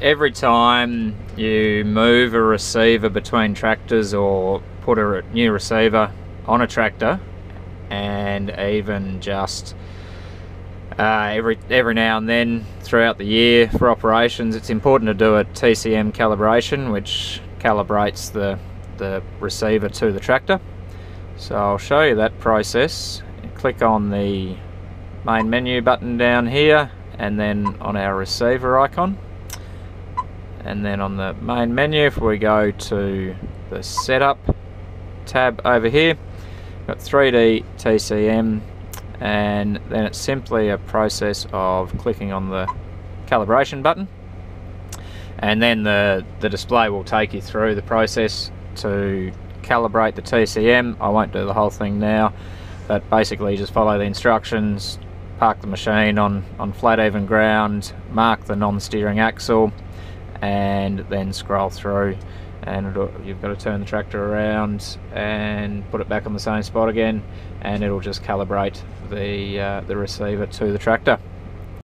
every time you move a receiver between tractors or put a new receiver on a tractor and even just uh, every every now and then throughout the year for operations it's important to do a TCM calibration which calibrates the the receiver to the tractor. So I'll show you that process. Click on the main menu button down here and then on our receiver icon and then on the main menu if we go to the setup tab over here got 3D TCM and then it's simply a process of clicking on the calibration button and then the, the display will take you through the process to calibrate the TCM. I won't do the whole thing now but basically just follow the instructions park the machine on, on flat even ground, mark the non-steering axle and then scroll through and you've got to turn the tractor around and put it back on the same spot again and it'll just calibrate the, uh, the receiver to the tractor.